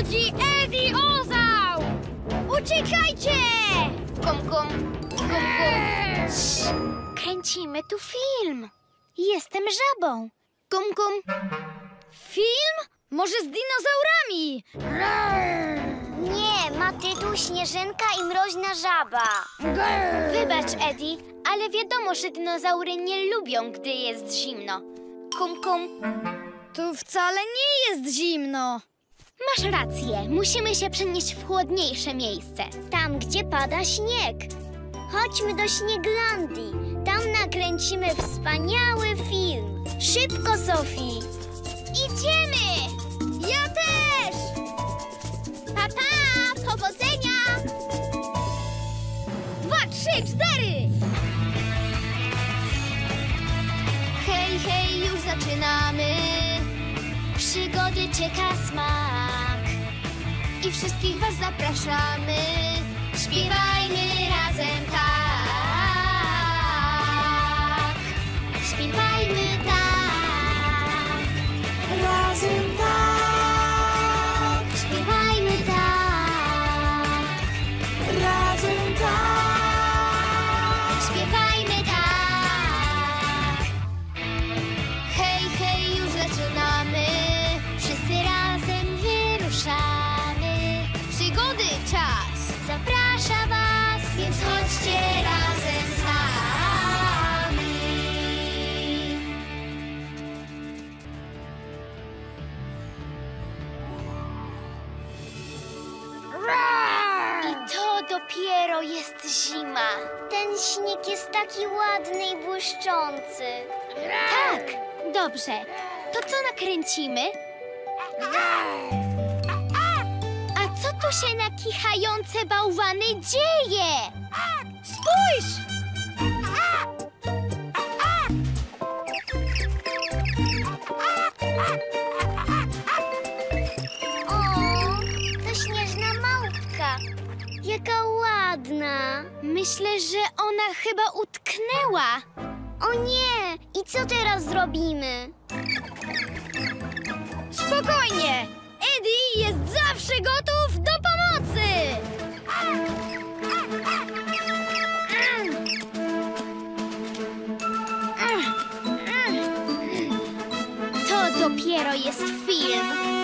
Nadchodzi Eddie Ozał! Uciekajcie! Kum, kum, kum, kum. Kręcimy tu film. Jestem żabą. Kum, kum. Film? Może z dinozaurami? Nie, ma tytuł Śnieżynka i mroźna żaba. Wybacz, Eddie, ale wiadomo, że dinozaury nie lubią, gdy jest zimno. Kum, kum. Tu wcale nie jest zimno. Masz rację, musimy się przenieść w chłodniejsze miejsce. Tam, gdzie pada śnieg. Chodźmy do Śnieglandii. Tam nakręcimy wspaniały film. Szybko, Sofii. Idziemy! Ja też! Pa, pa! Powodzenia! Dwa, trzy, cztery! Hej, hej, już zaczynamy. Przygody czeka smak. I wszystkich Was zapraszamy. Śpiewajmy razem dopiero jest zima. Ten śnieg jest taki ładny i błyszczący. Tak, dobrze. To co nakręcimy? A co tu się na kichające bałwany dzieje? Spójrz! Jaka ładna. Myślę, że ona chyba utknęła. O nie! I co teraz zrobimy? Spokojnie! Eddie jest zawsze gotów do pomocy! To dopiero jest film.